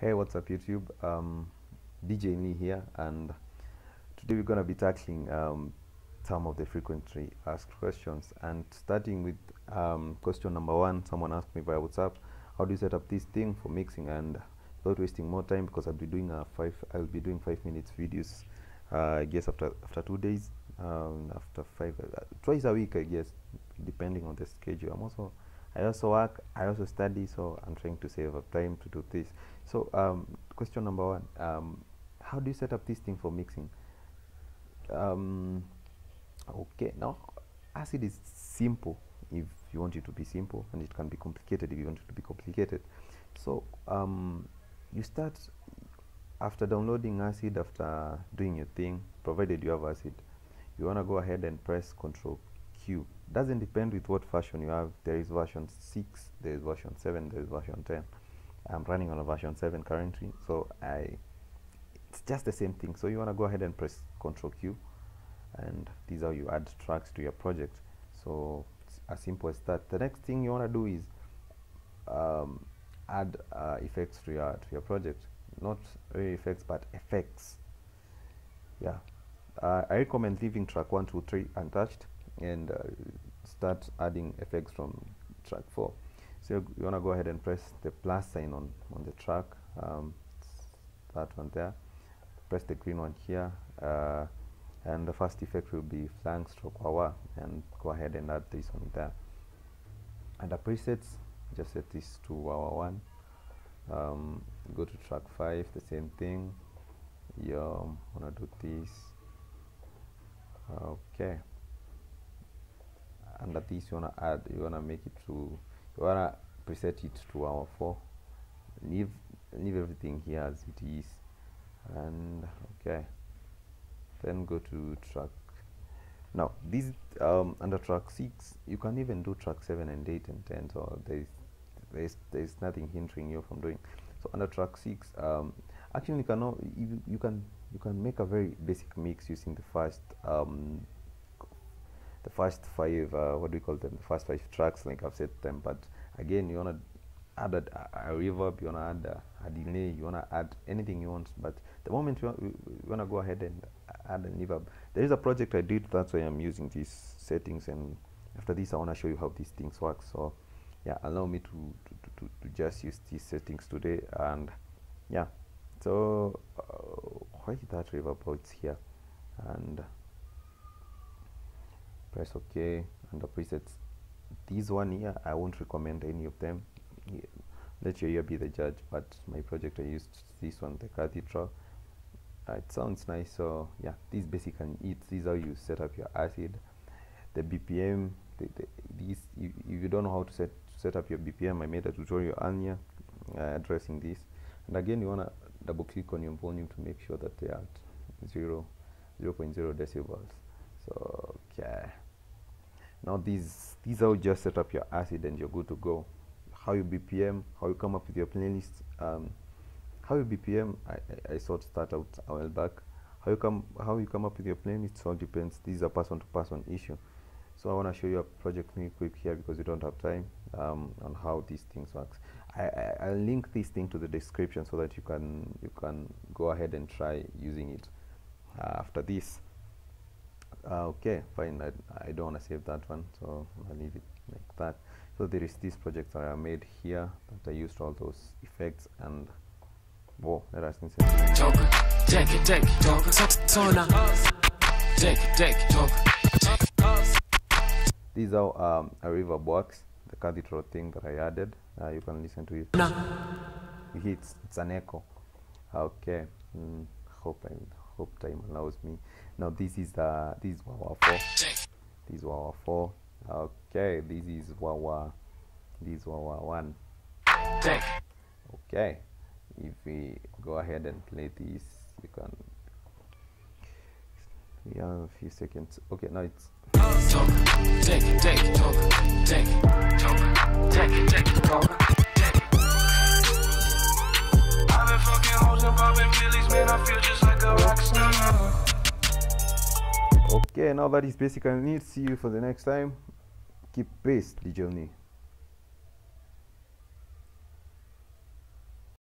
Hey, what's up, YouTube? Um, DJ Lee here, and today we're gonna be tackling um, some of the frequently asked questions. And starting with um, question number one, someone asked me via WhatsApp, "How do you set up this thing for mixing?" And without wasting more time, because I'll be doing a five, I'll be doing five minutes videos. Uh, I guess after after two days, um, after five, uh, twice a week, I guess, depending on the schedule. I'm also I also work, I also study, so I'm trying to save up time to do this. So, um, question number one um, How do you set up this thing for mixing? Um, okay, now acid is simple if you want it to be simple, and it can be complicated if you want it to be complicated. So, um, you start after downloading acid, after doing your thing, provided you have acid, you want to go ahead and press Control Q. Doesn't depend with what version you have. There is version 6, there is version 7, there is version 10. I'm running on a version 7 currently, so I it's just the same thing. So you want to go ahead and press ctrl Q and this are you add tracks to your project. So it's as simple as that. The next thing you want to do is um, add uh, effects to your to your project. Not really effects, but effects. Yeah, uh, I recommend leaving track one, two, three untouched and uh, start adding effects from track 4 so you want to go ahead and press the plus sign on on the track. Um, that one there. Press the green one here uh, and the first effect will be flange stroke wah and go ahead and add this one there. Under presets just set this to wah one. Um, go to track 5 the same thing. You want to do this? Okay under this you want to add you want to make it to you want to preset it to wah 4 leave leave everything here as it is. And okay. Then go to track. Now this um, under track 6 you can even do track 7 and 8 and 10 so there's there's there's nothing hindering you from doing. So under track 6 um, actually you can you, you can you can make a very basic mix using the first um, the first five uh, what do we call them? The first five tracks like I've said them but again you want to add a, a, reverb you want to add a, a, delay you want to add anything you want but the moment you want to go ahead and add a reverb there is a project I did that's why I'm using these settings and after this I want to show you how these things work. So yeah allow me to, to, to, to just use these settings today and yeah. So uh, why that reverb it's here? And press ok under presets. This one here i won't recommend any of them. Let your ear be the judge but my project i used this one the cathedral. Uh, it sounds nice so yeah this basically it this is how you set up your acid. The bpm the, the, these if you don't know how to set set up your bpm i made a tutorial earlier uh, addressing this. And again you want to double click on your volume to make sure that they are at 0 0 0.0 decibels. So okay now these these are just set up your acid and you're good to go. How you bpm how you come up with your playlist um, how you bpm I, I, I sort start out a while back. How you come how you come up with your playlist all depends. This is a person to person issue. So I want to show you a project really quick here because we don't have time um, on how these things works. I, I, I'll link this thing to the description so that you can you can go ahead and try using it uh, after this uh, okay fine. I, I don't want to save that one so I'll leave it like that. So there is this project that I made here that I used all those effects and whoa let us take it it. Take it take it these are um, a reverb works the cathedral thing that I added. Uh, you can listen to it. It's, it's an echo. Okay mm, hope I hope time allows me. Now this is the this is wah 4 this is wah 4 okay this is wah this is wah 1 okay if we go ahead and play this you can we have a few seconds. Okay now it's Okay, now that is basically it. See you for the next time. Keep pace, DJ